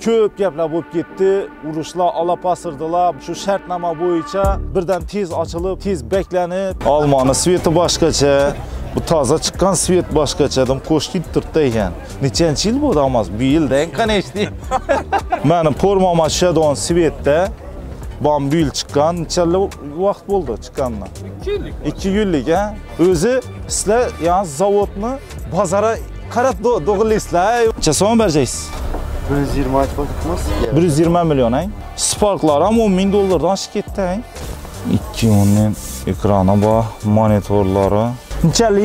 Köp gəplər olub getdi, vuruşlar alapasırdılar. Şu şərtnama boyunca birdən tez açılıb, tez bəklənib. Almanı sveti başqaça, bu taza çıqqan svet başqaça. Adam qoş gitdirtdi ekan. Nechanchi yil bo'ldi amas? Bu yildan qanechdi. Meni formama tushadigan svetda bom bu yil chiqqan nechala vaqt bo'ldi chiqqanini ikki yillik ikki yillik a o'zi sizlar yani zavodni bozora qarab to'g'irlaysizlar qancha so'm berasiz 120 aytmadikmiz 120 million ha sparklar ham 10 ming dollardan oshib ketdi ha ikki o'ndan ekrani bor monitorlari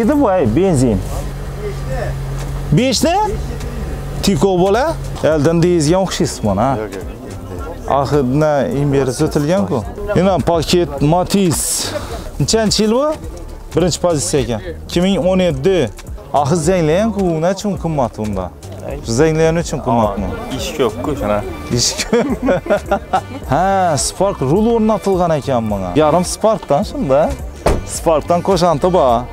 edi bu ay benzin beshta tiko bo'la eldan deyizgan o'xshaysiz mana yo'q yo'q ahidni imberisi o'tilgan-ku. Yana paket Matiz. Nechanchi yil bu? Birinchi pozitsiya ekan. 2017. Ahid zanglagan-ku, nima uchun qimmat unda? Zanglagani uchun qimmatmi? Ish ko'p-ku shuna. Ishki. ha, Spark rul o'rnatilgan ekan bunga. Yarim Sparkdan shunda. Sparkdan qo'shanti bor.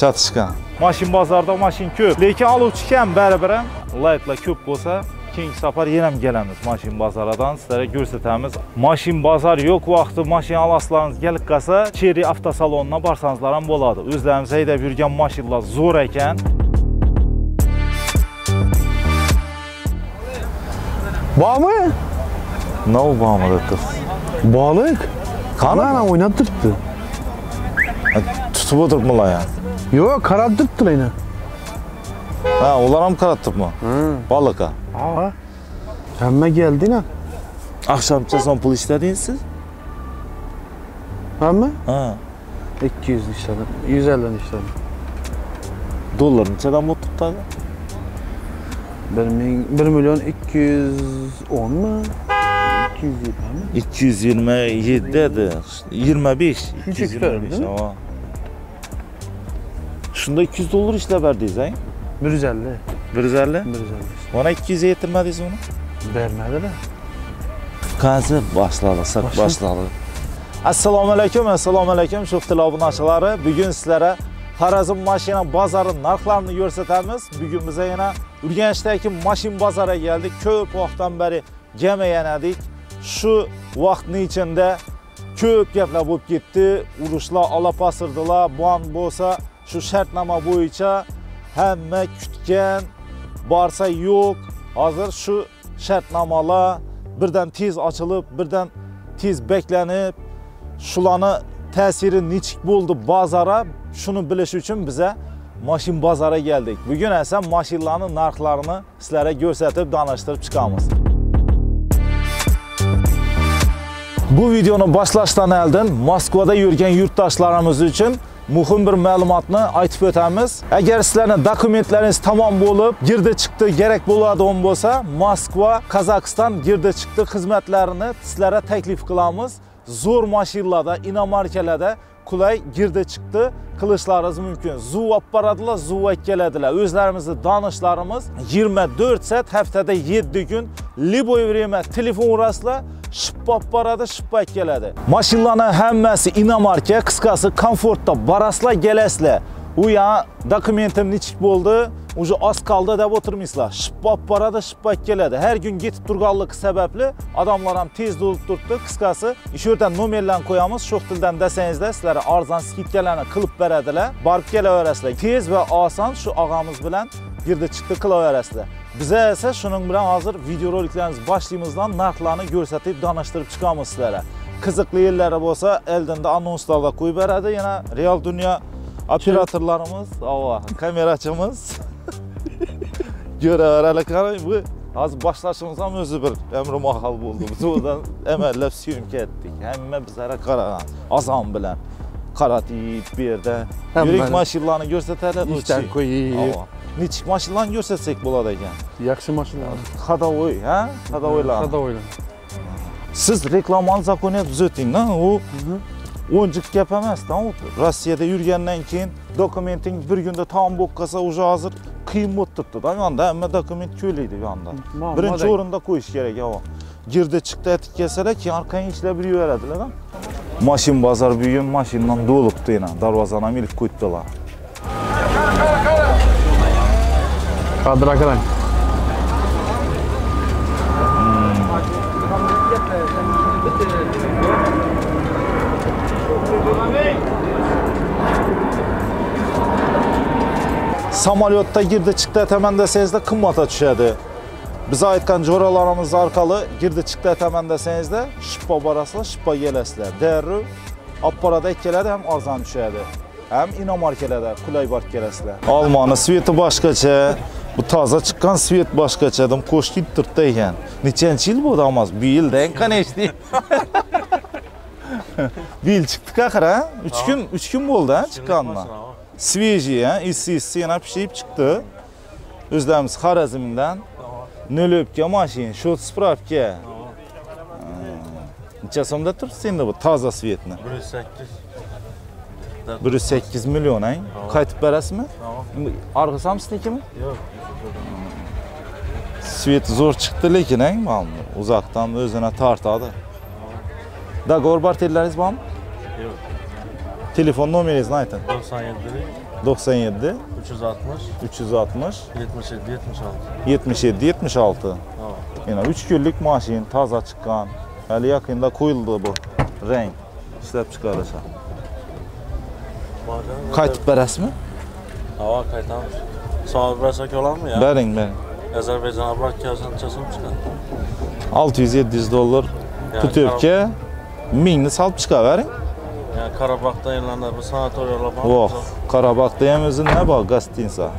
Chatishgan. Mashin bozorda mashin ko'p, lekin oluvchi kam baribir ham. Layklar ko'p bo'lsa, keyingi safar yana ham kelamiz mashin bozoridan sizlarga ko'rsatamiz. Mashin bozor yo'q vaqti mashin olasizlaringiz kelib qolsa, Cherry avtosaloniga borsangizlar ham bo'ladi. O'zlarimiz haydab yurgan mashinalar zo'r ekan. Bormi? Nima bo'lmadi qiz? Baliq. Qani? Mana o'ynab turibdi. Tutib o'tiribmilar ya. Yo'q, qarab turibdi yana. Ha, ular ham qaratibmi? Baliqqa. Ha. Hamma keldina. Akşamcha son pul ishladingiz siz? Hamma Ha. 200 ishladim. 150 dan ishladim. Dollar nechadan bo'lib bir ming bir million ikki yuz o'nmi ikki yuz yetmami ikki yuz yigirma yetti edi yigirma besh shuncha ko'tarildi shunda ikki yuz dollar ishlab berdingiz a bir yuz ellik bir yuz ellik bir yuz ellik mana ikki yuzga yetirmadingiz uni? Bermadilar kazi boshladi sirk boshladi assalomu alaykum assalomu alaykum. Shu tilov bugun sizlara Xorazm mashina bozori narxlarini ko'rsatamiz. Bugun biz yana Urganchdagi mashin bozoriga keldik. Ko'p vaqtdan beri kelmagan edik. Shu vaqtning ichida ko'p gaplar bo'lib ketdi. Urushlar olib asirdilar. Bu ham bo'lsa shu shartnoma bo'yicha hamma kutgan borsa yo'q. Hozir shu shartnomalar birdan tez ochilib, birdan tez beklanib, shularni ta'siri nechik bo'ldi bozorga, shuni bilish uchun biza mashin bozoriga keldik. Bugun esa mashinlarning narxlarini sizlarga ko'rsatib, tanishtirib chiqamiz. Bu videoni boshlashdan oldin Moskvada yurgan yurtdoshlarimiz uchun muhim bir ma'lumotni aytib o'tamiz. Agar sizlarning dokumentlaringiz tamom bo'lib, girdi chiqdi kerak bo'ladigan bo'lsa, Moskva, Qozog'iston girdi chiqdi xizmatlarini sizlarga taklif qilamiz. Zo'r mashinalarda, inomarkalarda qulay girdi chiqdi qilishlaringiz mumkin. Zuv olib boradilar, zuv olib keladilar. O'zlarimizni donishlarimiz 24 soat haftada 7 kun liboy время telefon urasizlar, ship olib boradi, ship olib keladi. Mashinalarning hammasi inomarka, qisqasi komfortda borasizlar, kelasizlar. U ya dokumentim nechik bo'ldi, Ucu az qaldı da oturmaysınlar. Şıppap barada, şıppap geledi. Her gün gitip durğanlık səbəbli adamlaram tez durup durdu. Kıskası iş yerden numerlan koyamız. Şox dilden deseniz de sizlere arzan skitkelene kılıp berediler. Barıp gele öğresler. Tez ve asan şu ağamız bilen girdi çıktı kıla öğresler. Bizə ise şunun bilen hazır videoroliklerimiz başlayımızdan narxlarını görsətib danıştırıp çıkamız sizlere. Kızıklı yerlere olsa elden de anonslarda koyu beredi. Yine real dünya operatorlarımız, Allah, kameracımız kamerachimiz ko'raverali qarang bu hozir boshlashimiz ham o'zi bir amri mahal bo'ldi. Biz o'dan amallab syomka etdik. Hamma bizlarga qaragan, azon bilan qaratib bu yerda Hamma- yurik mashinalarni ko'rsatadi. Ishdan qo'yib. Nechik mashinalarni ko'rsatsak bo'ladi ekan. Yaxshi mashina. Xadovoy, ha? Xadovoylar. Xadovoylar. Siz reklamani zakoniyat tuzating-da, u o'njiq gap emasda. U Rossiyada yurgandan keyin dokumenting bir kunda tamom bo'lib qolsa, уже hozir qiyin bo'lib turibdi-da. Bu yoqda hamma dokument ko'laydi bu yoqda. Birinchi o'rinda qo'yish kerak, avo. Girdi chiqdi aytib kelsalar, keyin orqaga ishlab yuraveradilar. Mashin bozor bugun mashindan to'libdi yana. Darvozani ham ilib qo'yibdilar. Qadra qarang. Samolyotda girdi chiqdi aytaman desangizda qimmatga tushadi. Biz aytgan jo'ralarimiz orqali girdi chiqdi aytaman desangizda shippa borasizlar, shippa kelasizlar. Darru apparada keladi ham arzon tushadi. Ham inomarkalarda qulay borib kelasizlar. Olmoni sveti boshqacha, bu toza chiqqan svet boshqacha. Dim qo'shib turibdi ekan. Nechanchi yil bo'ldi amaz? Bu yildan qanechdi? Bu yil chiqdi axir, ha? 3 kun, 3 kun bo'ldi, ha, chiqqanidan Свежий, ha, issi issi yana pishib chiqdi. O'zlarimiz Xorazmdan. Nölöpke mashin, shot spravka. Necha so'mda turibsiz endi bu toza svetni? 108. 108 million, ha? Qaytib berasizmi? Arg'isi ham siznikimi? Yo'q. Svet zo'r chiqdi lekin, ha, mana uzoqdan o'zini tortadi. Dogovor barterlaringiz bormi? Yo'q. Telefon nomeringizni ayting. 97 97 360 360 77 76. 77 76. Ha. Yana 3 kunlik mashin, toza chiqqan. Hali yaqinda qo'yildi bu rang ishlab chiqarish. Qaytib berasizmi? Hava qaytamiz. Soat berasak olamı ya? Bering, bering. Azerbaycan abrak kağıtını çasım çıkan. 600-700 dollar putyovka mingni solib chiqavering. Yani Karabak'dayınlar bu sanatoriyalar var. Yok. Karabak'dayım özünə bax qastinsa.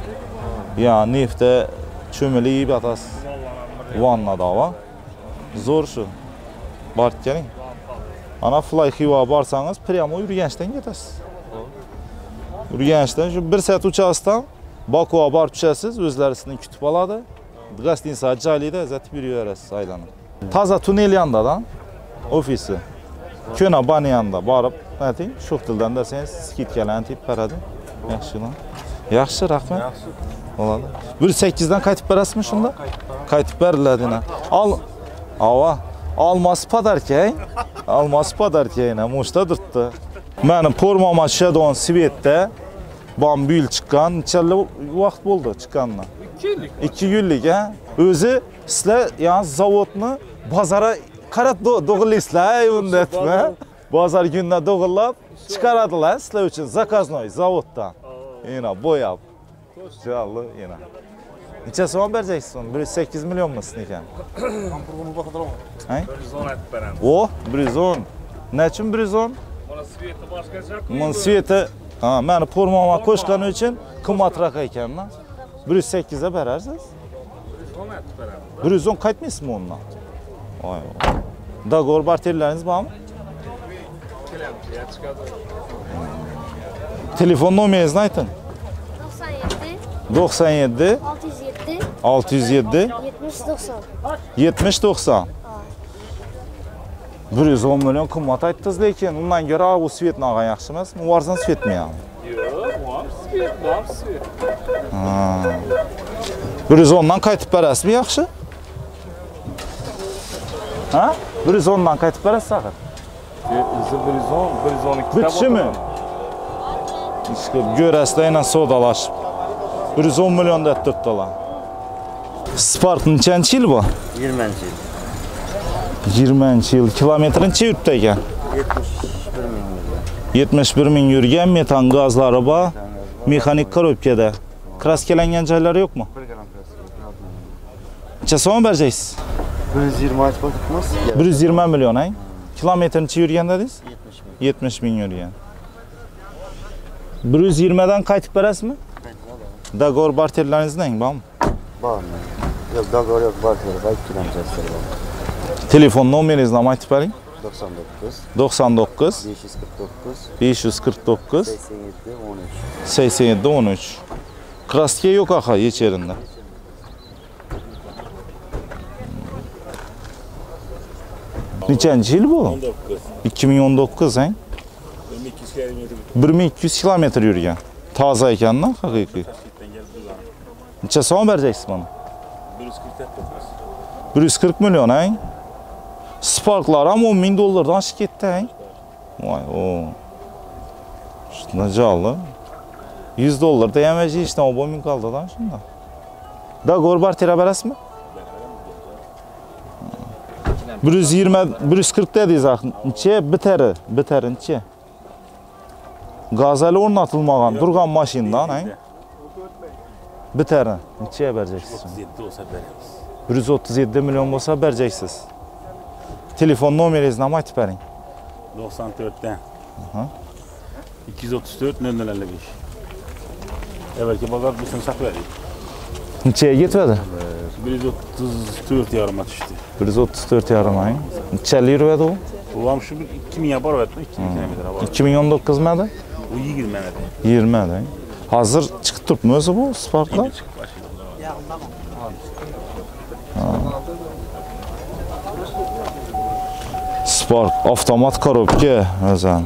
Yani neftə çömülüyüb atas. Vanna da var. Zor şu. Bart gəlin. Ana fly xiva barsanız priyamo yürüyənçdən getəsiz. Yürüyənçdən şu 1 saat uçaqdan Baku'a bar düşəsiz, özləri sizin kütüb aladı. Qastinsa cəlidə zətib yürüyərəsiz aylanıb. Taza tunel yanda da ofisi. Ko'na bani yonida borib, ayting, shu tildan desangiz skidkalarni tepib beradi. Yaxshi lan. Yaxshi, rahmat. Yaxşı. Bo'ladi. 1.8 dan qaytib berasizmi shunda? Qaytib beriladi. Al. Ava. Almas podarka. Almas podarka yana mo'shda turibdi. Mani formama tushadigan svetda bom buyil chiqqan. Necha vaqt bo'ldi chiqqanidan? 2 yillik. 2 yillik, ha? O'zi sizlar yani zavodni bozorga qarab do'g'illisizlar unda debmi bozor kunida do'g'illab chiqaradilar sizlar uchun заказной zavoddan. Ena bo'yab. Chiroyli ena necha so'm berjaksiz uni bir yuz sakkiz millionmi siznikini bir yuz o'n aytib beramiz o bir yuz o'n. Nachun bir yuz o'n? Mana sveti boshqacha mana sveti ha mani formama qo'shgani uchun qimmatroq ekanda bir yuz sakkizga berarsiz? Bir yuz o'n aytib beramiz bir yuz o'n qaytmaysizmi undan? Dogovor barterləriniz varmı? Kilemciye çıkadı. Telefon numarasını aytın. 97 97 607 607 70 90. 70 90. 110 milyon qimmat aytdingiz lekin undan ko'ra bu svetni olgan yaxshi emasmi? U arzon svetmi yani? Yok, muam sviyet, muam sviyet. 110dan qaytib berasizmi yaxshi? Ha? 110dan qaytib berasiz axir. Bizi 110, 112 Bitishimi? Chiqib ko'rasizlar yana savdolashib. 110 million deb turibdilar. Spark nechanchi yil bu? 20 yıl. 20 yil. Kilometrinchi yurtda ekan? 71 bin lira. 71 ming yurgan metan gazlari bor. Mexanik korobkada. Kraskalangan joylari yo'qmi? 1 gram plastik. Necha so'm berajaysiz? 120 aç bakmaz. 120 million, ay. Kilometrinchi yurgan dedingiz? 70 bin. 70 ming yurgan. 120 dan qaytib berasizmi? Dogovor barterlaringizdan bormi? Dolar yok var. Kayıt kiram çeşitleri var. Telefon nomeringizni ham aytib bering. 99 99 549 549 87 13. 87 13. Kraska yo'q axir hech Nechanchi yil bu? 2019 ha? 1200 kilometr yurgan. Toza ekan-da, haqiqiy. Necha so'm berajaysiz buni? 140 million ha? Sparklar ham 10 ming dollardan oshib ketdi ha? Voy, o. Shunda jolli. 100 dollar da yemaji ishdan olib bo'lmay qoldi-da shunda. Dogovor bartera berasizmi? 120, 140 dediniz axı. Neçə bitəri, bitəri neçə? Qazəli ornatılmagan, durğan maşından, hə? Bitəri. Neçəyə verəcəksiniz? 37 olsa veririz. 137 milyon olsa verəcəksiniz. Telefon nə aytıb verin? 94'ten. Aha. 234 0055. Evvelki pazar bu sene sak verdik. Neçəyə getmədi? 134 yarıma düştü biz 34 yaramayın. Neçeli yürüyordu o? Ulan şu 2000 yapar vetti, 2000 hmm. kilometre. 2019 mıydı? O 20 miydi? 20 miydi? Hazır çıkıp durup mu özü bu Spark'la? Spark, avtomat korobka özem.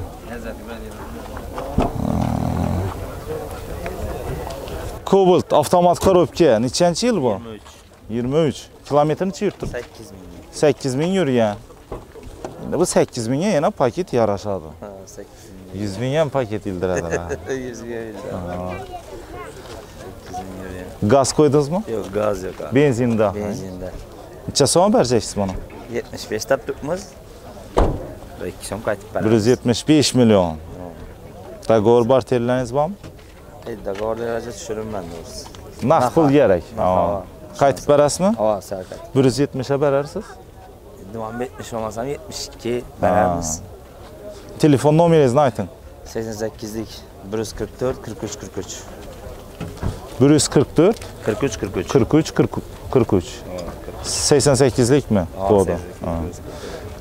Cobalt, avtomat korobka. Nechanchi yil bu? 23. 23. Kilometrini çürtdüm. 8000. 8000 yurgan. Endi bu 8000 ga yana paket yarashadi. Ha, 8000. 100 ming ham paket ildiradi. 100 ming ildiradi. Gaz koydunuzmu? Yok gaz yok abi. Benzinde. Benzinde. Neçe so'm berjaksiz buni? 75 tapdikmiz. 2 so'm qaytib beramiz. 175 million. Dagor bar terlaringiz bormi? Dagor daraja tushirimman do'st. Naqd pul kerak. Ha. Qaytib berasizmi? Ava serkat. 170 ga berarsiz. Duman 70 olmasam 72 veremiz. Telefon nomeringizni ayting. 88'lik 144 43 43. 144 43 43. 43 40 43. 88'likmi? Ava Kodu.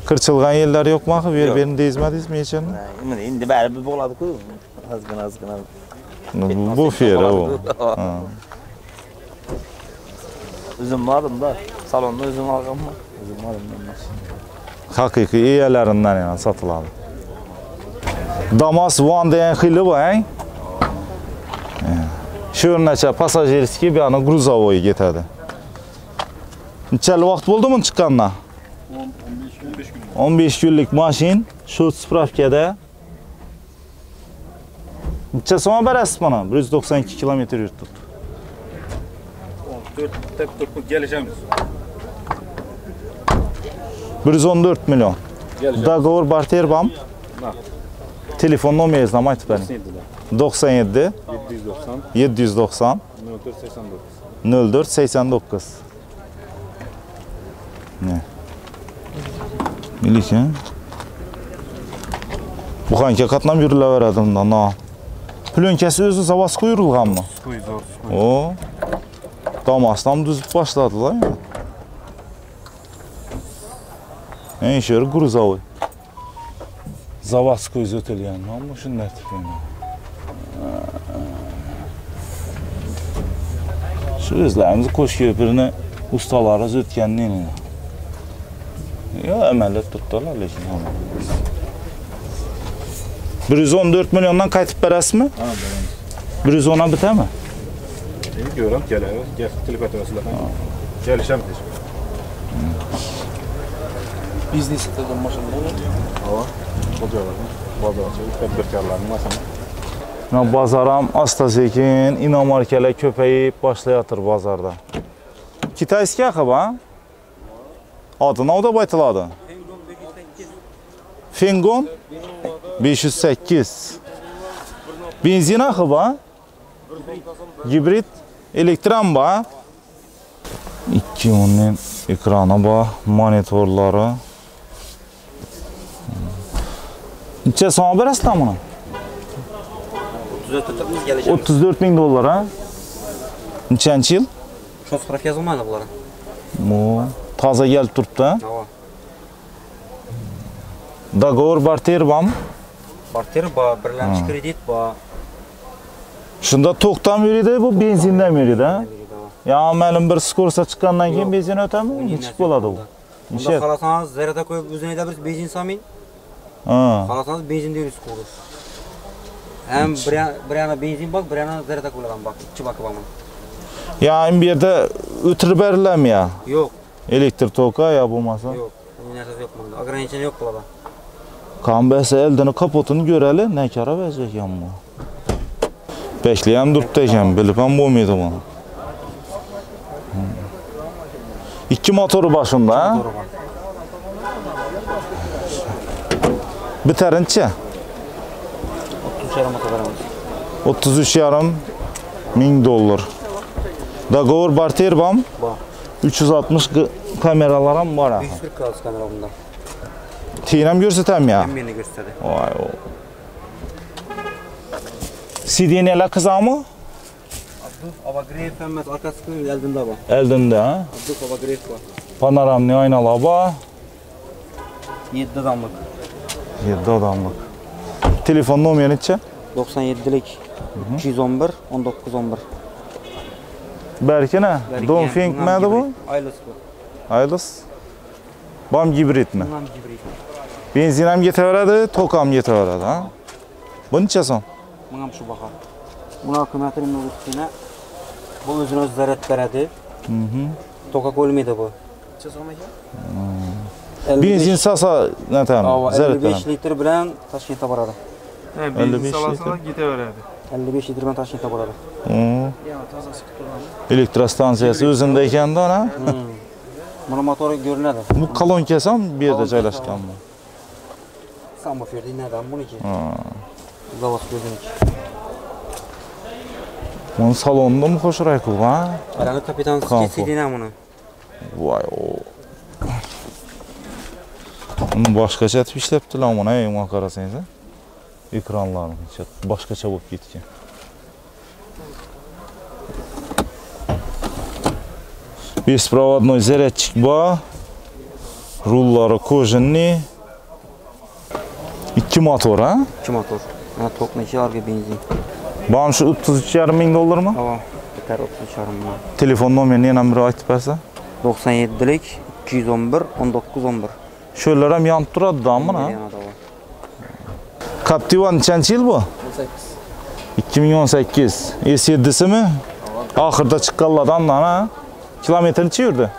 Qirchilgan yerlar yo'qmi? axir? Bu yer berini deyizmadingizmi hechini? Şimdi indi bari bir bo'ladik ku. Azgın azgın. Bu feri o. Üzüm varım da salonda üzüm algam var. Üzüm varım bunlar. Hakiki iyilerinden yani satılan. Damas One deyen hili bu he? Şu neçe pasajerski bir anı gruzavoyu getirdi. Neçeli vakt buldu mu çıkanla? 15 günlük maşin şu spravkada Neçe sona beresiz bana? 192 kilometre yurttuk dört tek topu geleceğimiz. Bir zon dört milyon. Dogovor barter bam. Telefon numarayı znamayt beni. 97 790 790 0489 0489 Ne? Bilikin. Bu qancha qatnam yurilaveradi undan. Plyonchasi o'zi zavozga quyurilganmi? Quydi, O. Damasdan düzüb başladılar yani. Ne iş yarı quru zavod. Zavadskoy zotel yani. Amma şun tərtibini. Şu özlərimizi Qoş köprünü ustalara ötkəndən ilə. Yo, əməliyyat tutdular lekin amma. 114 milyondan qaytib berasizmi? Ha, beramiz. 110a bitami? İyi gel eve. Gel telefon arasında. Geleceğim diye. Biznes satadigan mashinalar. Hava. Kocalarını. Bazı tedbirkarlarını mesela. Ya bazaram asta sekin inomarkalar köpəyib başlayatır bazarda. Kitayski axı ba? Adını o da baytıladı. Fengon 508. Benzin axı ba? Hibrit elektron bor ikki o'nni ekrani bor monitorlari. Necha so'm berasizlar buni? O'ttiz to'rt ming dollar a nechanchi yil? Shon sharaf yozilmaydi bularni. Bu toza kelib turibdi договор barter bormi barter bor birlanish kredit bor Shunda to'xtam yuradi, bu benzindan yuradi. ha? Ya ma'lum bir skorsa chiqqandan keyin benzin o'tami? Nechik bo'ladi u? Bunda Necha? kalasanız zarada koyup üzerine de bir benzin samin. Ha. Kalasanız benzin değil kuruz. Hem bir yana, bir yana benzin bak, bir yana zarada koyulan bak. İki bakı bakın. Ya bu yerda o'tirib berilami ya? Yok, Elektr toka ya bo'lmasa. yok. Bu narsası yok bunda. Ограничение yok burada. Kambasa eldini kapotini ko'rali, ne kara bezak ekan bu. Bekleyam turibdi ekan, bilib ham bo'lmaydi buni. Ikki motori bak. Bitarinchi 30 şarama kadar almış. 33 yarım ming dollar. Dogovor barter bam. Bor. 360 g- kameralar ham bor. ha. 140 gradus kamera bunda. Keyin ham ko'rsatammi ya? Meni gösterdi. Voy o. Sideniyalar qizami? Abduf Abagrev emas, arkasi kılın eldinde bu. Eldinda, ha? Abduf Abagrev bu. Panoramli oynalar bor. 7 adamlık. 7 odamlik. Telefon nomeri necha? 97'lik. 211 19 11. Berkina, Dongfeng mi bu? Aylıs bu. Aylis. Bam gibrit. Benzin ham ketaveradi, tok ham ketaveradi, ha? Bu necha so'm? Bunam şu baxa. Buna akımetinin üstüne bu özünü öz zaret veredi. Hı hı. Toka koymaydı bu. Benzin sasa? Ava Zaret 55 litre bilen Taşkent'e barada. He, 55 benzin litre. salasala ketaveradi. 55 litre bilen Taşkent'e barada. Hı. Elektrostansiyasi o'zinda ekanda, ha? Hmm. Bunun motoru görünedi. Bu kolonkasi ham bu yerda joylashganmi? Sam bu ferdi nereden bunu ki? Ha Zavod gözünü ki. Bunun salonida mı xo'shroq ku, ha? Aranı kapitan Kanka. sketsi ne bunu? Voy o. Uni boshqacha etib ishlabdilar mana, ey, mana qarasangiz. ha? Ekranlari boshqacha bo'lib ketgan. Беспроводной зарядчик bor. Rullari kojinli. Ikki motor, ha? İki motor. Ha iki arka benzin. Bam shu 33,5 ming dollarmi? Hava. Yeter 30 çarım var. Telefon nomerini yana bir aytib bersa. 97'lik 211 19 11. Sho'lar ham yonib turadi-da, mana. Yana da var. Captiva nechanchi yil bu? 2018. S7'simi? Oxirida chiqqanlardan ha? Kilometr necha yurdi?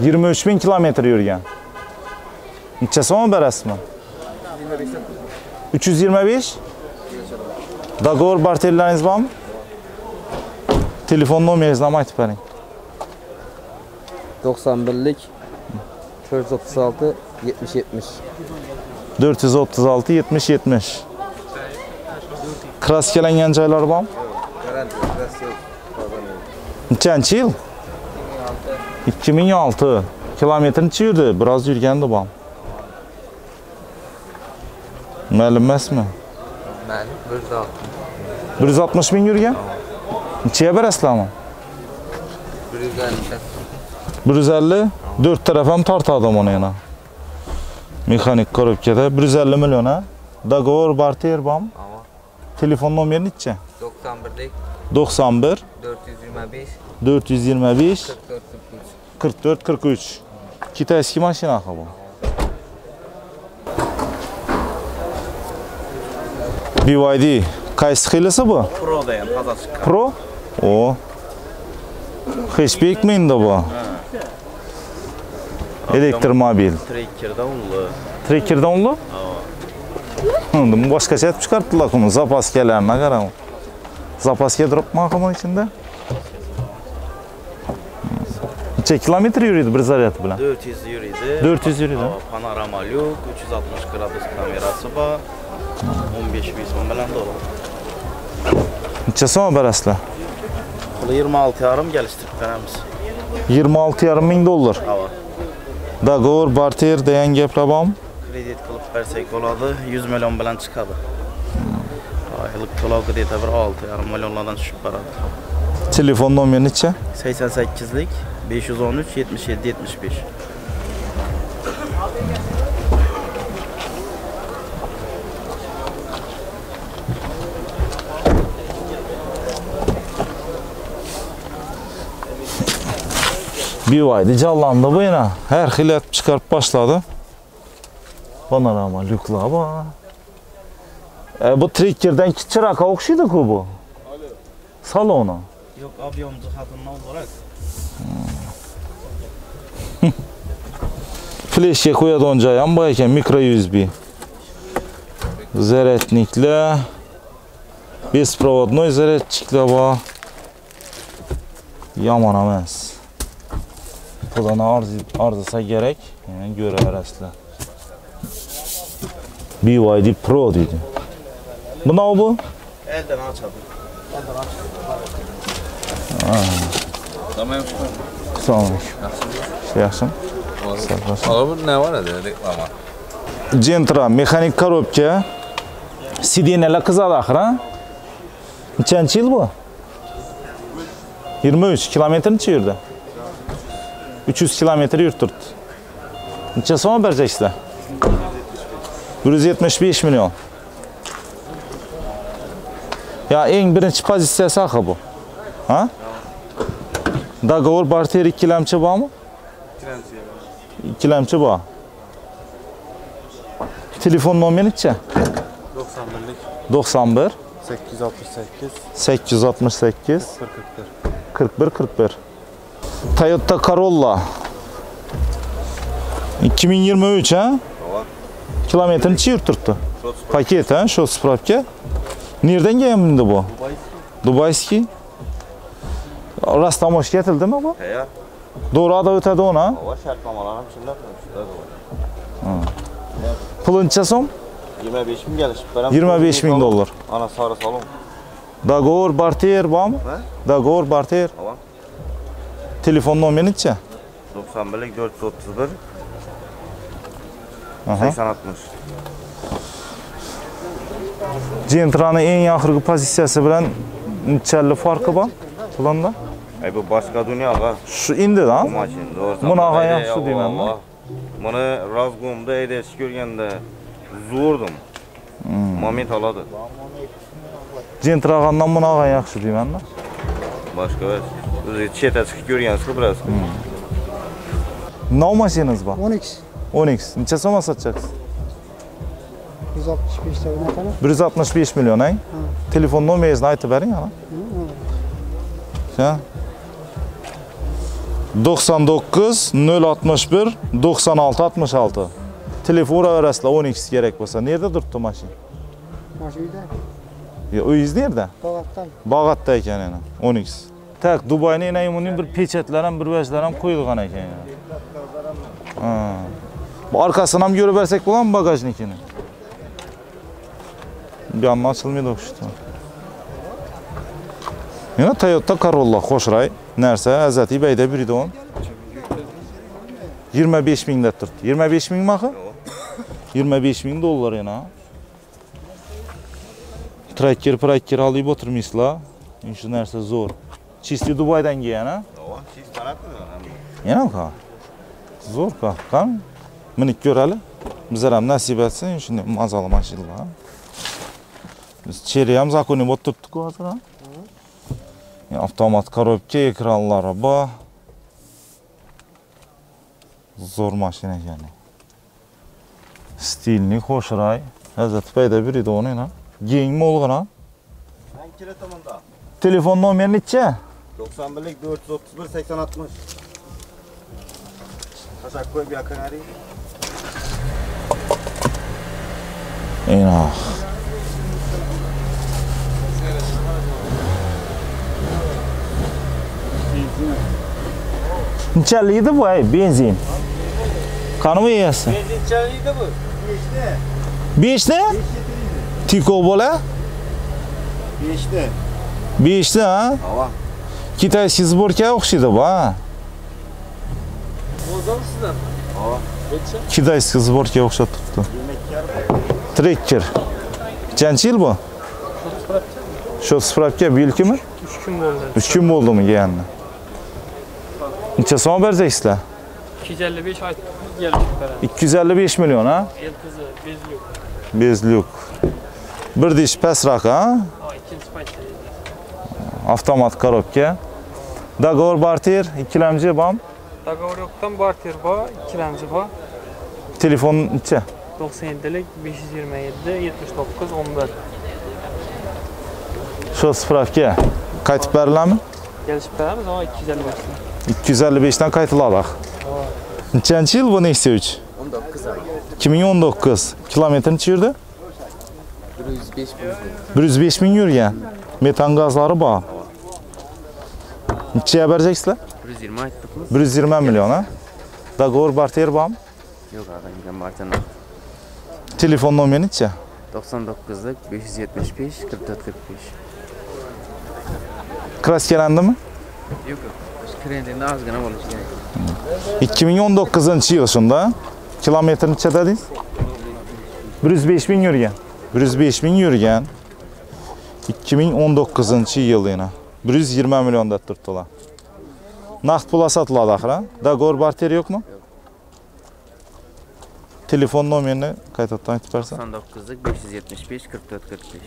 23 bin kilometr yurgan. Necha so'm berasizmi? 325? Dogovor barterlaringiz bormi? Telefon nomeringizni ham aytib bering. 91'lik 436 70 70. 436 70 70. Kraskalangan joylari bormi? Nechanchi yil? 2006. Kilometr necha yurdi? Biroz yurgandi bu. Ma'lum emasmi? Ben burada 160 ming yurgan? Nechaga berasizlarmi? 150 150. 4 taraf ham tortadi mana yana. Mexanik korobkada 150 million ha. Dogovor barter bormi? Telefon nomeri necha? 91'lik 91 425 425 44 43. 44 43. Kitayskiy mashina bu. BYD qaysi xilisi bu? Pro'da ham toza chiqqan. Pro? O. Hatchback menda bu? Elektromobil. Trekkerda ulli. Trekkerdan ulu? Endi boshqacha etib chiqaribdilar buni zapaskalarni qarang. Zapaska turibmi qilma ichida? Necha kilometr yuradi bir zaryad bilan? 400 yuriydi. 400 yuradi. Panorama lyuk, 360 gradus kamerasi bor. 15 bin so'm bilan dolar. Necha so'm berasizlar? Puli 26 yarim gelishtirib beramiz. 26,5 ming dollar. Dogovor barter degan gaplar bormi? Kredit qilib bersak bo'ladi, 100 million bilan chiqadi. Oylik to'lov krediti bir 6,5 millionlardan tushib boradi. Telefon nomeri necha? 88lik 513 77 75. BYD canlandı bu yana. Her etib chiqarib boshladi. Panorama lyuklar bor. E, bu trekkerdan kichikroq o'xshaydi-ku bu. Saloni. Yo'q, ob'yom jihatidan olarak Fleshga qo'yadigan joyi ham bor ekan, mikro USB. Zaryadniklar. Беспроводной zaryadchiklar bor. Yomon emas. Pulini arzisa kerak, yani ko'raverasizlar. BYD Pro deydi. Bu nima bu? eldan ochadi. Tamam. Assalomu alaykum. Assalomu alaykum. Yaxshimi? Sağ ol. Mana bu nima bo'ladi? Reklama. Gentra mexanik korobka. Sideniyalar qizil axir, ha? Nechanchi yil bu? 23 kilometr nechi yurdi? 300 kilometr yurib turdi. Necha so'm berjaysizlar? 175 million. Ya eng birinchi pozitsiyasi axir bu. Ha? Da gavur barteri kilemçe bağ mı? Kilemçe. Kilemçe bağ. Telefon numarası 91'lik. 91. 868. 868. 41 41. 41 41. Toyota Corolla. 2023 ha? Kilometrini chi yurtirdi? Paket ha, shu spravka. Nerdan kelgan bu? Dubayskiy. Dubayskiy. Rastamoshga aytildimi bu? He. Do'rada o'tadi uni, ha? Hava şartlamalarım şunlar şurada Puluncha so'm? 25 bin gelişip veren 25 ming dollar. Ana sarı salon. Dogovor barter bormi? Dogovor barter. Telefon nomeri necha? 91 431 Aha. 80 60. Gentra'nın eng oxirgi pozitsiyasi bilan nechalli farqi bor? Pulanda? Ay bu başka dünya ha. Shu endi da. Bu maçın doğru. Bunaqa Haydi, yaxshi Allah deyman men. Allah. Bunu Razgom'da edeş görgende zo'rdim. Moment aladı. Gentra'gandan bunaqa yaxshi deyman da. Başka evet. O'zi chetga chiqib ko'rgansiz biraz. Nov mashinangiz bor? 12 10x. Necha so'mga sotasiz? 165 ta unaqa 165 million, ha? Telefon nomeringizni aytib bering ana. Ha? 99 061 96 66. Telefon uraverasizlar 10x kerak bo'lsa. Nerda turibdi mashina? Mana uyda Ya, uyingiz nerda? Bog'otda Bag'atda ekan yana 10x. Tak, Dubayni enayimuning bir pechatlari ham, bir vajlar ham qo'yilgan ekan yana. Ha. Bu orqasini ham ko'rib bersak bo'ladimi bagajnikini? Bu ham ochilmaydi o'xshaydi. Yana Toyota Corolla qo'shray narsa azatiy bayda biridi on. 25 mingda turibdi. 25 ming axı? 25 ming dollar yana. Tracker, tracker olib o'tirmaysizlar. Shu narsa zo'r. Чистый Dubaydan kelgan, ha? Tamam. Siz tanıtmıyor. Yana ka. Zo'r ka. Qani? Minib ko'rali. Bizlar ham nasib etsin shunday mazali mashinalar. Biz cheri ham zakonni bo'lib turibdi-ku hozir. ha? Ya, Avtomat korobka, ekranlari bor. Zo'r mashina ekan. Stilni xo'shray. Hazrat payda bir edi uni, ha? Keng bo'lgan, ha? Ben kire tamamda. Telefon nomeri necha? 91 431 80 60. Kaçak koy bir yakın arayayım. Nechaliydi bu ay benzin? Qani bu egasi? Nenchaliydi bu? 5 ta? Tiko bola? Geçti. 5 ta, ha? Tamam. Kitayskiy sborka o'xshaydi bu, ha? Bozor sizdan. Kitayskiy sborka o'xshab turibdi. Trekker. Qancha yil bu? Shu spravka bu yilkimi? 3 kun bo'ldi. 3 kun bo'ldimi kelganini? Necha so'm berjaksizlar? 255 aytib gelib beradi. 255 million, ha? Yilqizi bezlik. Bezlyuk. Bir dish pastroq, ha? Ha, ikkinchi paytda. Avtomat korobka. Договор barter, ikkilamchi bormi? Dogovor yo'qdan barter bor, ikkilamchi bor. Telefon necha? 97 lik 527 79 11. Shu spravka qaytib beriladimi? Kelishib beramiz, ha 255 dan. 255 dan qaytiladi. Nechanchi yil bu Nexia 3? 19 ay. 2019. Kilometr necha yurdi? 105 bin. 105 ming yurgan. Metan gazlari bor. Nechaga berjaksizlar? 120 aytdik biz. 120 million, ha? Договор barter bormi? Yok aga, barchani. Telefon nomeri necha? 99 lik 575 44 45. Kraskalandimi? Yo'q, Krendingda ozgina bo'lishi kerak. 2019 yıl shunda. Kilometr necha dedingiz? 105 bin yurgan. 105 bin yurgan. 2019 yıl yine. 120 milyon da turtdilar. Naqd pula sotiladi axir. Dogovor barter yo'qmi? Telefon nomerini qaytadan aytib bersan. 99'lik 575 44 45.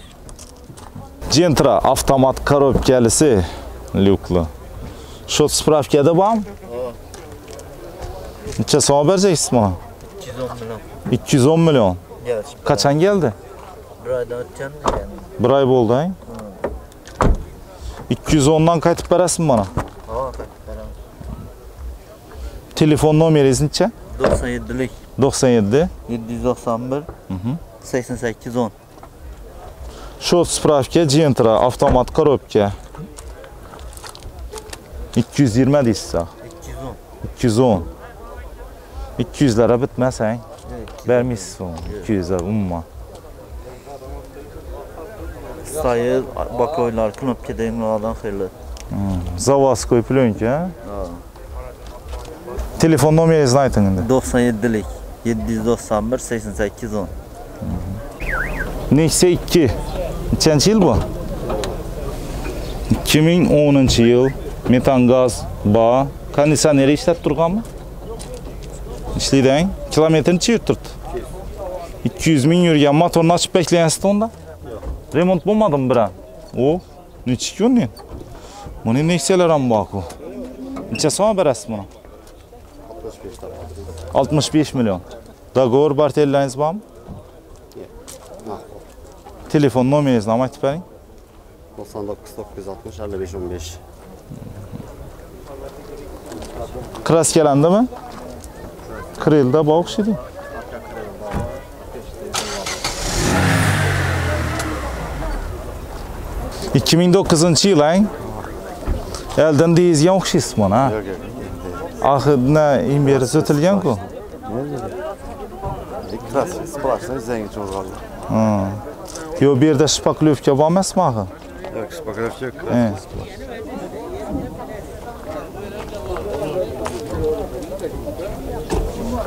Gentra avtomat korobkalisi lyukli. Shot spravkada bormi? Necha so'm berasiz bana? 210 milyon. 210 milyon. Gel. Qachon keldi? Bir aydan o'tgan ekan. Bir ay bo'ldi, ha? 210 dan qaytib berasizmi bana? Ha, qaytib beraman. Telefon nomeringiz necha? 97'lik 97 791 88 10. Shot spravka Gentra avtomat korobka. 220 deysiz. ha? 210. 210. 200'lara bitmez ha? Vermişsiz onu. 200'lar umma. Sayı bakoylar knopka deyimlerden hayırlı. Zavaskoy plyonka. Telefon nomeringizni ayting endi. 97'lik 791 88 10. Nexia 2. Nechanchi yil bu? 2010 Metan gaz bor. Konditsioner ishlab turganmi? Ishlaydi. Kilometr necha yurtirdi? 200 ming yurgan motorni ochib beklayapsiz onda? Remont bo'lmadimi biran? O, necha kun ne? Buni Nexialar ham bor-ku. Necha so'm berasiz buni? 65 milyon. Dogovor barterlaringiz bormi? Telefon nomeringizni ham aytib bering. 99 960 55 15. Kraskalandimi? Krelda bor o'xshaydi. ikki ming to'qqizinchi yil eldan deyizgan o'xshaysiz mana ahidni imberiz o'tilganku Kras, splashtdan izlenge cho'zg'aldi. yo bu yerda shpaklyovka bor emasmi axir Yok, spakovka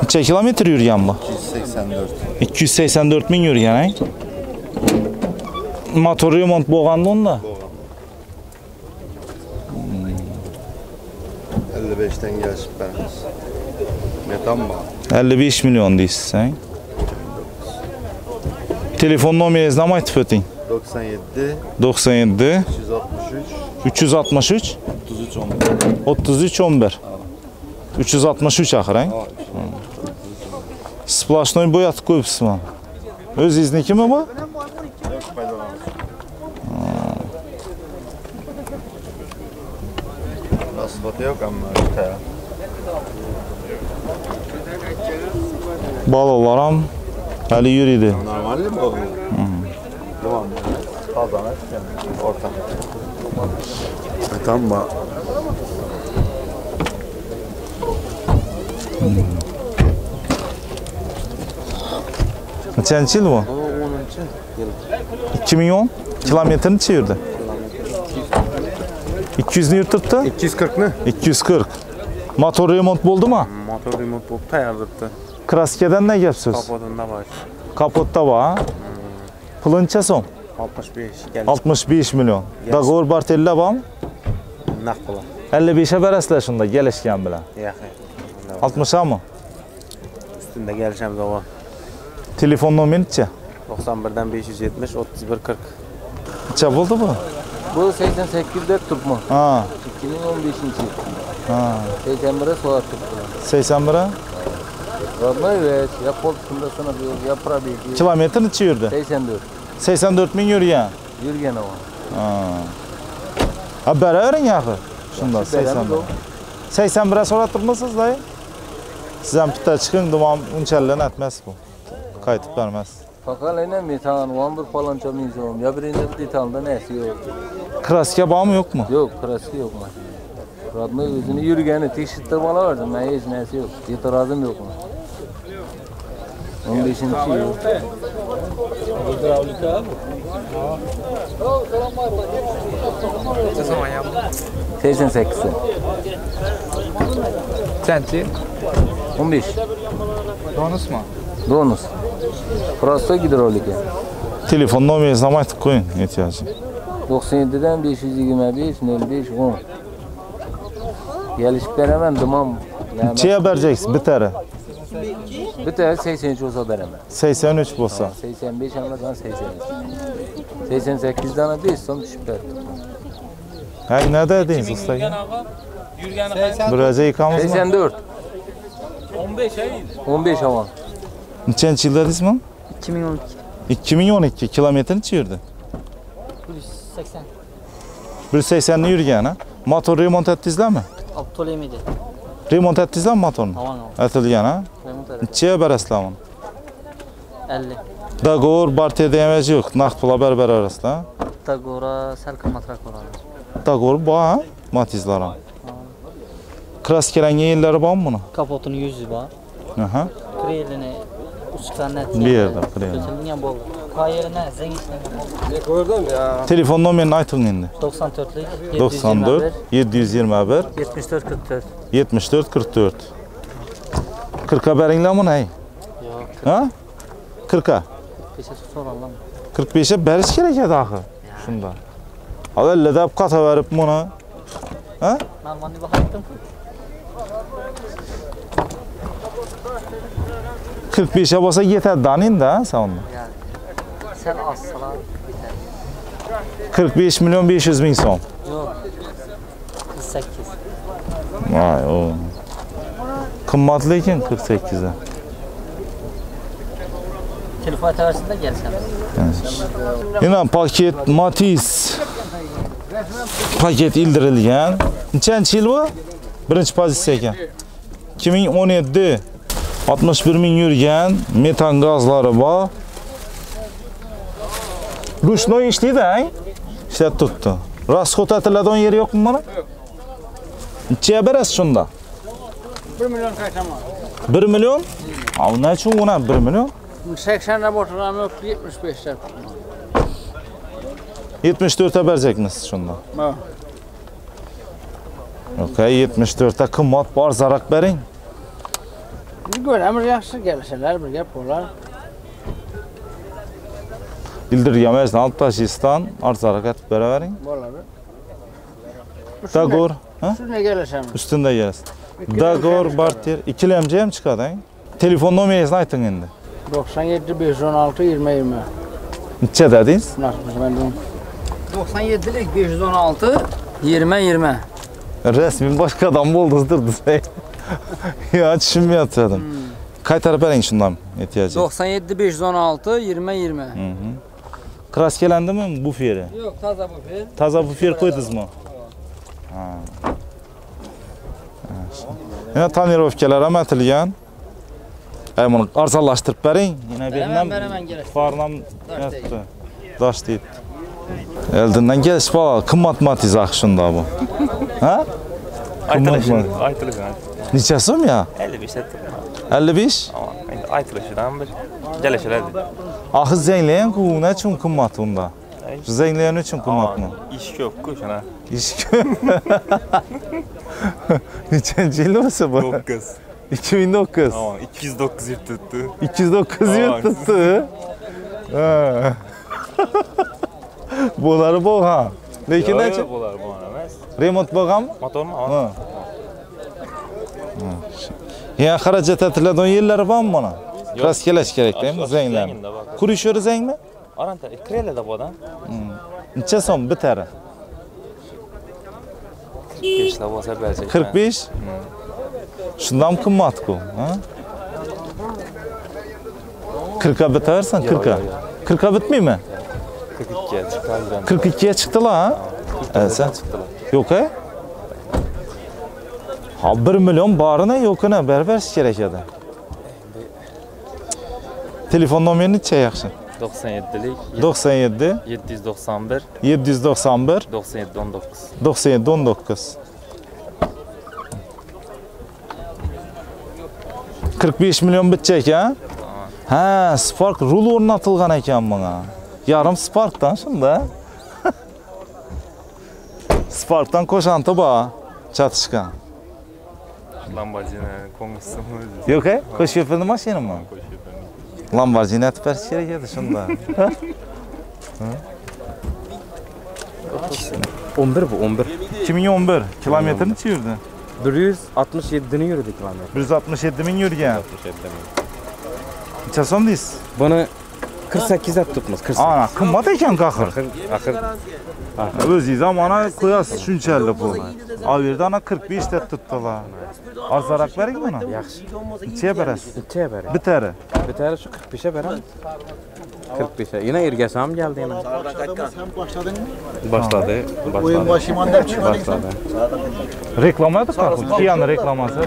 necha kilometr yurgan bu? 284. 284 ming yurgan ang motor remont bo'lganda unda 55'ten gelişip vermiş. Metan mı? 55 milyon deysiz ang telefon nomeringizni ham aytib o'ting 97 97 363 363 33 11. 33 11 363 axir ang splashnoy bo'yatib qo'yibsizmi o'zingiznikimi bu Asfaltı yok ama öte. bolalar ham hali yuriydi Normal mi bu? Tamam. Kazana çıkıyor. Orta. Metan mı? Nechanchi yil bu 2010 kilometr necha yurdi 200 ni yurtiribdi 240 ni? 240 motor remont bo'ldimi Motor remont bo'lib tayyorlabdi. kraskadan ne gap so'z Kapotunda bor. kapotda bor ha? puli necha so'm 65 gel. 65 milyon dogovor bartella bormi Naq pul. 55'e berasizlar shunda kelishgan bilan. 60 mı? Ustunda kelishamiz o'g'il. telefon nomeri necha 91dan 570 31 40. necha bo'ldi bu Bu 88 deb turibman. ha 2015 yil. ha 81 soat turibman. 81 Родной вещь, я полтunda sanab yo'q, ya probegi. kilometr necha yurdi 84. 84 ming yurgan Yurgan o. ha ha beravering axir shunda 81 81 so'rab turibmisiz dayı siz ham bitta chiqing dumam unchalar etmas bu qaytib bermas Fakalene metan, 11 falanca milyon. Ya birinde bir detanda nesi yok. kraska bormi yo'qmi Yok, kraski yok maşın. Rodnoy özünü yürgeni tekşittir bana verdim. Ben hiç nesi yok. İtirazım yok mu? 15. yıl. Seksen sekizi. Senti? On beş. Donus mu? Donus. Prosto gidrolika. Telefon ham aytib qo'ying ehtiyojim. 97'den 525 05 10. Gelişip beraber dumam. Yani Nechaga berjaysiz bitari? bir tane 83 olsa beraber. 83 bo'lsa. 85 anlasan 83. 88 tane 5 son düşüp berdi. Ha, ne dediniz ustaga? Biraz yıkamız mı? 84. 15 avan. Nechanchi yil dedingizmi? 2012. 2012 kilometr necha yurdi? 180. 180 ni yurgan ha? Motor remont etdingizlarmi? Abtolemidi. Remont etdingizlarmi motorni? Etilgan ha? Remont eder. Nechaga berasizlar uni? 50. Dogovor barterda ham yo'q, naqd pul orasida. ha? Tagora sal qimmatroq bo'ladi. Dogovor bor ha? Matizlar ham. Kraskalangan yerlari bormi buni? Kapotini 100 bor. Aha. Krelini uchidan Bu yerda. Kesilgan bo'ldi. Qayerine zengishlangan. Telefon nomerini ayting endi. 94lik 94 721 74 44. 74 44. 40 beringlarmi ay? Yo'q. Ha? 40 Kecha so'raldim. 45'e berish kerak edi axir. Shunda. Qataverib buni. Ha? Men mana bu haytdim. 45'e bo'lsa yetadi endi ha sonda. Sen assalar biter. 45 milyon 500 ming so'm. Yo'q. 8. Vay o. Qimmat lekin 48'e. Telefon aytaversində gəlsən. Yine paket Matiz. Paket ildirilgan. Nechanchi yil bu? Birinchi pozitsiya ekan. 2017 61 ming yurgan, metan gazlari bor. Rushnoy ishlaydi, ha? Ishlab turibdi. Расход etiladigan yeri yo'qmi mana? Nechaga berasiz shunda? 1 milyon kaçama. 1 million? Ha, u nechun uni 1 million? 80 rabortlarım yok 75 lira. 74'e verecekmisiniz shunda. Ha. Okay, 74'te qimmat bor, zarak bering. Göremiz yaxşı gelseler bir gap olar. Ildirgan emasdan olib tashiysidan arzarak etib beravering. Bolar. Dagor? Şuna gelesem. Ustunda gelsin. Dagor, barter, ikilemci ham chiqadi, ha? Telefon nomeringizni ayting endi. 97 516 20 20. Necha dedingiz? Nasıl ben dum. 97'lik 516 20 20. Resmi boshqa odam bo'ldingizdir desay. Ya tushunmayotgandim. Qaytarib bering shundan ehtiyoji. 97 516 20 20. Kraskelandimi bu feri? Yok taze bu fil. Toza bu fer qo'ydingizmi? Ha. Yana tonirovkalar ham atilgan. Ay buni arzonlashtirib bering. Yana Beraman, beraman, kerak. Farnam yotdi. Dosh deydi. Eldindan kelish bor, qimmat matiz axı shunda bu. Ha? Aytilishi. Necha so'm ya? 55 etdi. 55? Endi aytilishidan bir kelishiladi. Axı zenglayan ku nechun qimmat unda? Shu zenglayan uchun qimmatmi? Ish ko'p-ku shuna. Ish ko'p. Nechanchi yil bo'lsa bu? 9. 2009. Tamam, 209 yurt tuttu. 209 yurt tuttu. Ha. Bo'lari bu ha. Lekin necha? Bo'lar bu emas. Remont bo'lganmi? Motormi? Ha. Ya xarajat etiladigan yerlari bormi mana? Kraskalash kerak-da, zanglarni. Kurishori zangmi? Aranta, krelada bo'dan. Necha so'm bitari? 45 la bo'lsa beracak. 45? Shundan qimmat-ku, ha? 40 ga bitaversan, 40 ga. 40 ga bitmaymi? 42 chiqadi. 42 ga chiqdilar, ha? Ha, sen chiqdilar. Yo'q, a? Ha, 1 million borini yo'qini berib berish kerak edi. Telefon nomeri necha yaxshi? 97lik 97 791 791 97 19. 97 19 45 million bitcha ekan. Ha, Spark rul o'rnatilgan ekan bunga. Yarım Spark'tan şunda. Spark'tan koşantı ba. Çatışkan. Lamborghini kongusu mu? Yok he? Koş şoförlü maşını mı? Koş efendim. Lamborghini atıp her şeye geldi şunda. 11 bu 11. 2011 kilometrini çevirdi. 167'ni yürüdü kilometre. 167 bin yürgen. Neçe son deyiz? Bunu 48-ə tutmaz, 48. Ana, qımmata ikən qaxır. Axır, axır. Özü zamana qoyasız çünki 50 pul. Avirdə ana 45 də tutdular. Arzaraq verin buna. Yaxşı. İçəyə bərəsiz. İçəyə bərəm. Bitəri. Bitəri şu 45-ə bərəm. 45'e. Yine ergasi ham keldi yana. Başladı. Oyun başı mandam çıkmadı. Başladı. Reklamadı kahır. Kiyanı reklaması da.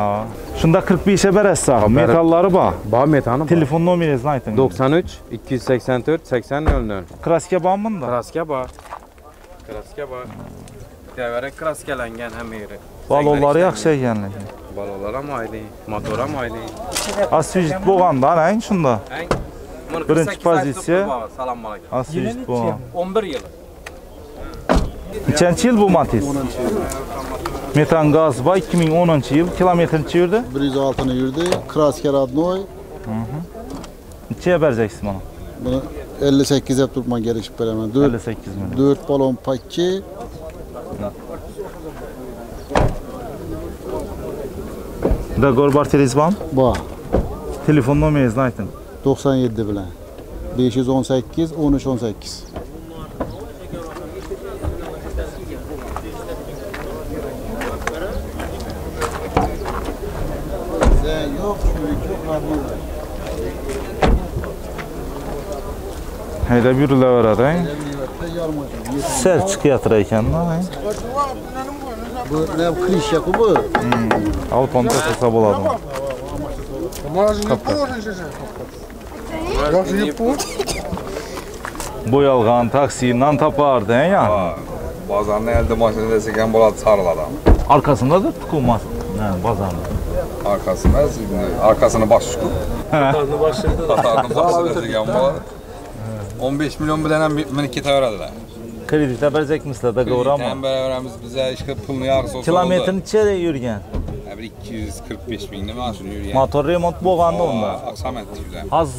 Ha. Şunda 45'e beresiz abi. Metalları ba. Ba metanı. Telefon numarasını aytın. 93 284 80 00. Kraska bağımın da. Kraska bor. Kraska bor. Devere kraskalangan hamma yeri. Balonları yaxşı ekanlar. Balolar ham oyli, motor ham oyli. Asfijit bo'lganda ana shunda. Eng Buni Birinchi 48 aytib pozitsiya. Salom alaykum. Asfijit bo'lgan. 11 yil. Nechanchi yil bu Matiz? Metan gaz va 2010 yil kilometrini yurdi. 106'ını yürüdü. Krasker Adnoy. Nechaga bereceksiniz bana? Bunu 58 hep tutman gerekip veremem. 4, 58 milyon. 4 balon pakki. Dagor Barteliz var mı? Ba. Telefon numaranızı to'qson yetti bilan. besh yuz o'n sakkiz o'n uch o'n sakkiz. Haydab yurilaveradi sir chiqayotir ekanda bu klishkaku bu oltonta qilsa bo'ladimi ay. Bu bu? Boyalgan taksiyle tapardı he ya. Bazarın elde maşını deseken Bolat sarıl adam. Arkasında da tıkılmaz. Ne bazarda. Arkasına, arkasını baş çıkıp. Tatarını başı deseken Bolat. 15 milyon bilen hem beni kita öğrendiler. Kredite verecek misle de doğru ama. Hem beraberimiz bize işte pulunu yarısı olsa yürgen? oldu. Bir 245 bin mi aslında yürüyen? Motor remont bo'lganda onda. Aksam etti güzel. Az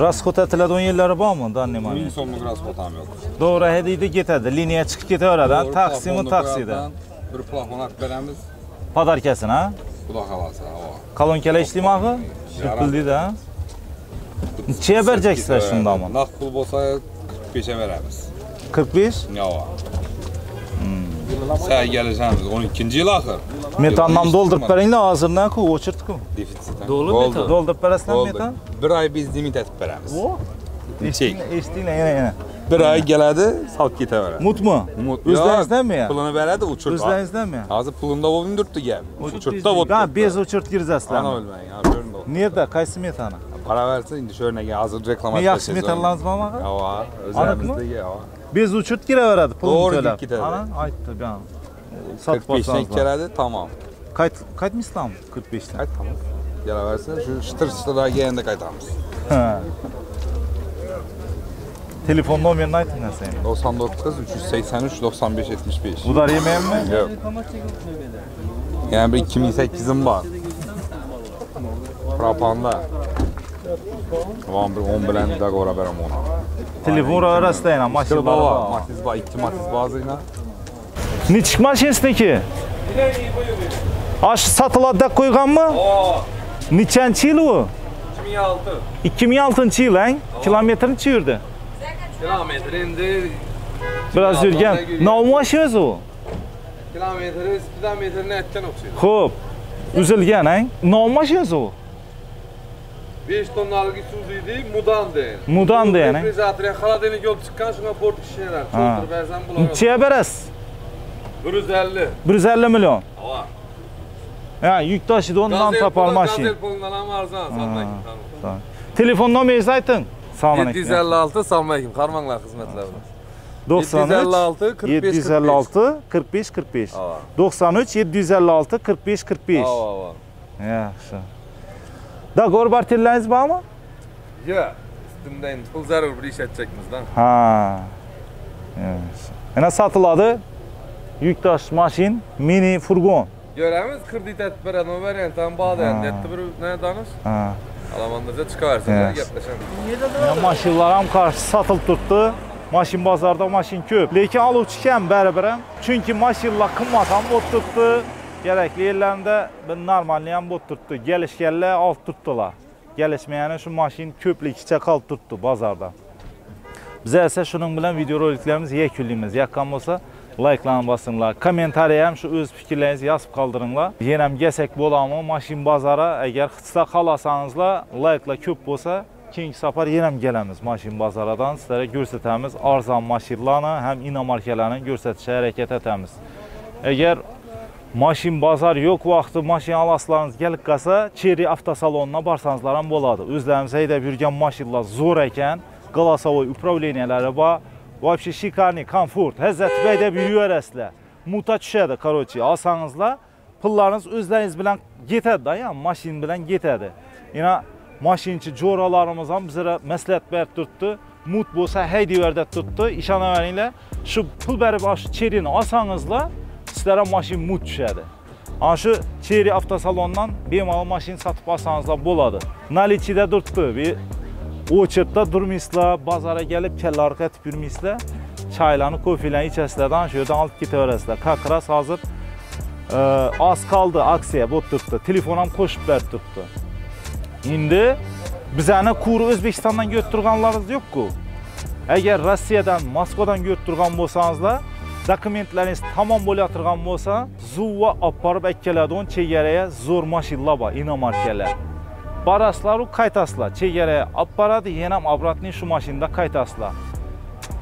rasxot etiladigan yerlari bormi dannemani Bin sonluk rast botam yok. to'g'ri haydaydi ketadi liniya chiqib ketaveradi taksimi taksida Bir plafon hak veremiz. podarkasini Bu da kalası. kolonkalar ishlaymoqmi shipildida nechaga beracaksizlar shundami Naq pul bo'lsa 45'e veremiz. 45 Ya var. Sen geleceğimiz 12. yıl ahir. metandan doldurib beringlar hozirdan-ku o'chirtku Defisitten. Dolu metan. Doldurib berasizlar Oldu. metan? Bir ay biz limit etip veremiz. eshitdinglar eshitdinglar yana yana Bir ay geledi salt kitaveradi. mutmi Mut. o'zlaringizdanmi ya Pulunu veradi uçurt. o'zlaringizdanmi Hozir pulunda bo'lib turibdi gap. Uçurtda ha bo'libdi. bez o'chirt Ana kirzasizlarmi o'lmang. Ha, ko'rindi. nerda qaysi metani Para versin indi shu o'rnaga hozir Men reklamatsiya yaxshi metallarimiz bormi Ya va, Aniqmi? Bez o'chirt kiraveradi pulni To'g'ri to'lab ketadi. ana aytdi bu yoq. sotib 45 olsangiz keladi, tamam. qayt qaytmaysizlarmi 45 dan Qayt tamam. Kelaversin, shu shitir shitirlar kelganda qaytamiz. Ha. telefon nomerini aytinglar sen 99 383 95 75. Budar yemeğinmi? Yok. Yani bir 2008'im var. Propanda. Tamam bir 10 bilen de gora berim ona. telefon arasida mashina Şurada var. bor Matiz var, iki matiz bazıyla. nechik mashinasniki ash sotiladi deb qo'yganmi nechanchi yil u 2006. 2006 yil ang kilometrnichi yurdi Kilometre endi biroz yurgan nomashi o'zi u kilometri spidometrini aytgan o'xshaydi. ho'p uzilgan ang nomashi o'zi u 5 tonnalik Isuzu'ydi, Mudan deyin. Mudan deyin, he? Refrizatorga xolodilnik olib chiqqan, shunga port kishilar. Ha. Cho'ldirib bersam bular. nechaga berasiz 150. 150 million Hava. ha yuk tashiydi ondan topar mashina Gazel pulundan ham arzon. Tamam. telefon nomeringizni ayting assalomu alaykum 756 salmaykim, qarmanglar xizmatlarni. 93 756 45 756 45 45 93 756 45 45 Hava, yaxshi dogovor bartellaringiz bormi Yo'q. Endi pul zarur bir iş edecekmiz lan. Ha. Evet. Yana satıladı. Yüktaş maşin, mini furgon. Göremiz kredit et veren o variantan bağlayan etti bir ne danış? Ha. Alamandaca çıkaversin Evet. yaplaşalım. Ya maşinlar ham qarşı satılıb turibdi. Maşin bazarda maşin ko'p. Lekin aluvchi kam baribir. Chunki maşinlar qimmat ham bo'lib Kerakli yerlarida bir ham bo'lib turibdi. Kelishganlar olib turibdilar. Kelishmagani shu maşin ko'pligicha qolib turibdi bozorda. Biz esa shuning bilan videoroliklarimizni yakunlaymiz. Yoqqan bo'lsa, layklarni bosinglar. Kommentariy ham shu o'z fikrlaringizni yozib qoldiringlar. Yana ham kelsak bo'ladimi? Mashin bozori agar hissa xohlasangizlar, layklar ko'p bo'lsa, keyingi safar yana ham kelamiz mashin bozoridan. Sizlarga ko'rsatamiz arzon mashinlarni, ham inomarkalarni ko'rsatishga harakat etamiz. Agar mashin bozor yo'q vaqti mashina olasizlaringiz kelib qolsa, Cherry avtosaloniga borsangizlar ham bo'ladi. O'zlarimiz haydab yurgan mashinlar zo'r ekan. голосовой управлениялari bor. Вообще шикарный, komfort. Hazzatib haydab yuraverasizlar. Muta tushadi, короче. Olsangizlar, pullaringiz o'zlaringiz bilan ketadi-da, ya, mashin bilan ketadi. Yana mashinchi jo'ralarimiz ham bizga maslahat berib turibdi. Mut bo'lsa haydayver deb turibdi. Ishonaveringlar, shu pul berib shu cherini olsangizlar, sizlar ham mashin mut. Ana shu Cherry avtosalondan bemalol mashin sotib olsangizlar bo'ladi. Nalichida turibdi. Bir O'chirtda durmaysizlar, bozorga kelib kalla orqa etib yurmaysizlar. Chaylarni, kofelarni ichasizlardan shu yerdan olib ketaverasizlar. Qaqras hozir e, oz qoldi aksiya bo'lib turibdi. Telefon ham qo'shib berib turibdi. Endi bizani kuri O'zbekistondan ko'rib turganlaringiz yo'q-ku. Agar Rossiyadan, Moskvadan ko'rib turgan bo'lsangizlar, dokumentlaringiz tamom bo'layotgan bo'lsa, zuvva olib borib akkaladigan chegaraga zo'r mashinalar bor, inomarkalar. borasizlaru qaytasizlar. Chegaraga olib boradi, yana ham обратный shu mashinada qaytasizlar.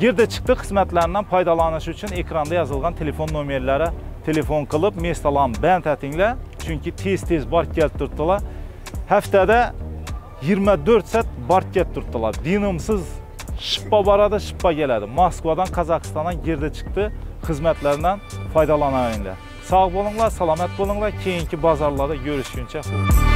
Girdi chiqdi xizmatlaridan foydalanish uchun ekranda yozilgan telefon nomerlari telefon qilib mestolarni band atinglar chunki tez-tez borib kelib turibdilar. Haftada 24 soat borib kelib turibdilar. Dinimsiz shippa boradi, shippa keladi. Moskvadan, Qozog'istondan girdi chiqdi xizmatlaridan foydalanaveringlar. Sog' bo'linglar, salomat bo'linglar. Keyingi bozorlarda ko'rishguncha.